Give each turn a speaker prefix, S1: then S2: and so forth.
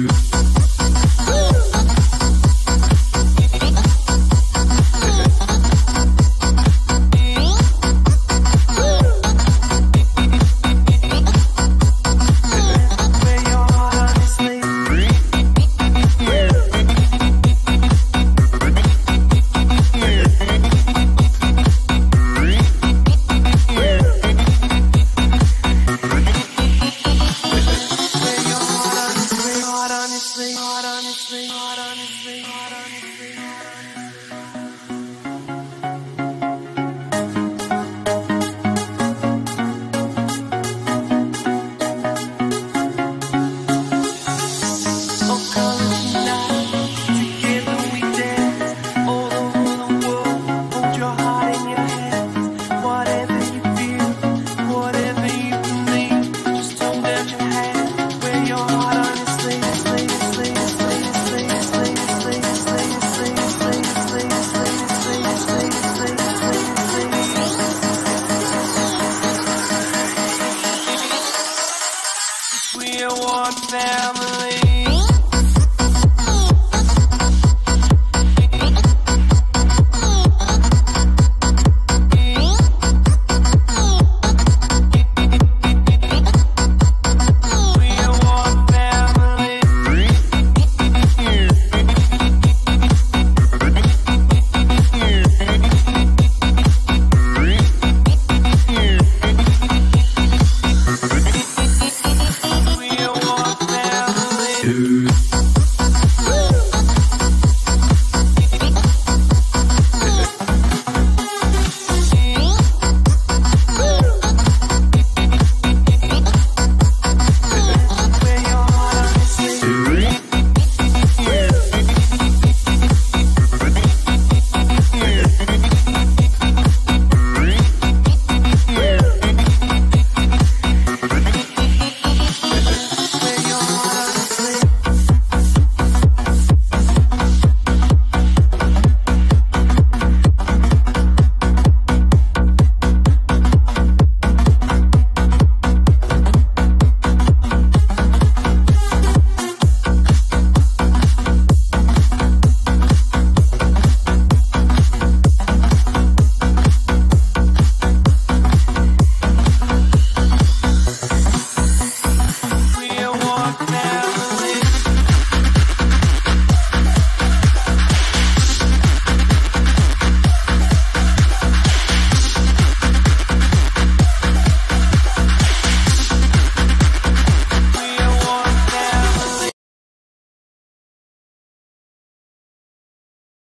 S1: you. Hard on his thing, hard on his thing, hard on his thing, hard on his thing. my family.